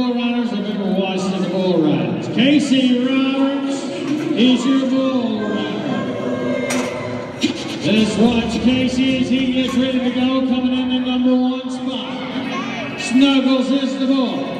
four runners have ever watched in the bull rides. Casey Roberts is your bull rider. Let's watch Casey as he gets ready to go, coming in the number one spot. Snuggles is the bull.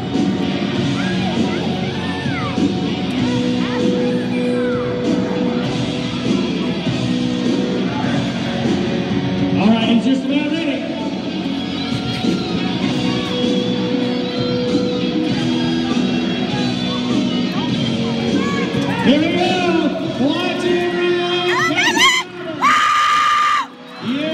Yeah.